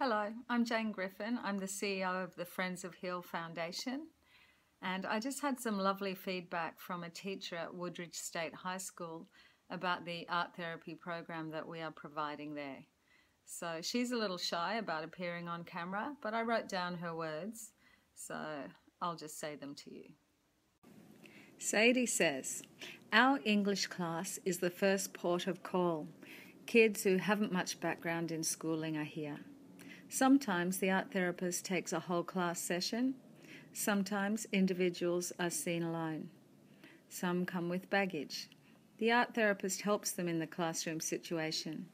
Hello, I'm Jane Griffin. I'm the CEO of the Friends of Heal Foundation. And I just had some lovely feedback from a teacher at Woodridge State High School about the art therapy program that we are providing there. So she's a little shy about appearing on camera, but I wrote down her words, so I'll just say them to you. Sadie says, Our English class is the first port of call. Kids who haven't much background in schooling are here. Sometimes the art therapist takes a whole class session. Sometimes individuals are seen alone. Some come with baggage. The art therapist helps them in the classroom situation.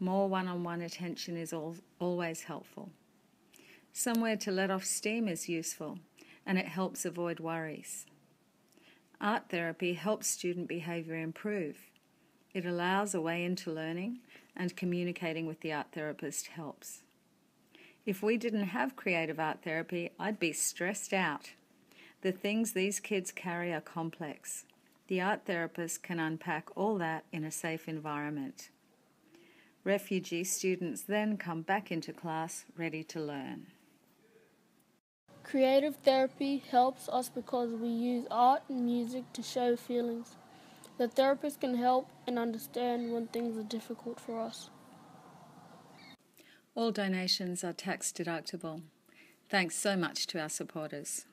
More one on one attention is al- always helpful. Somewhere to let off steam is useful and it helps avoid worries. Art therapy helps student behaviour improve. It allows a way into learning and communicating with the art therapist helps. If we didn't have creative art therapy, I'd be stressed out. The things these kids carry are complex. The art therapist can unpack all that in a safe environment. Refugee students then come back into class ready to learn. Creative therapy helps us because we use art and music to show feelings. The therapist can help and understand when things are difficult for us. All donations are tax deductible. Thanks so much to our supporters.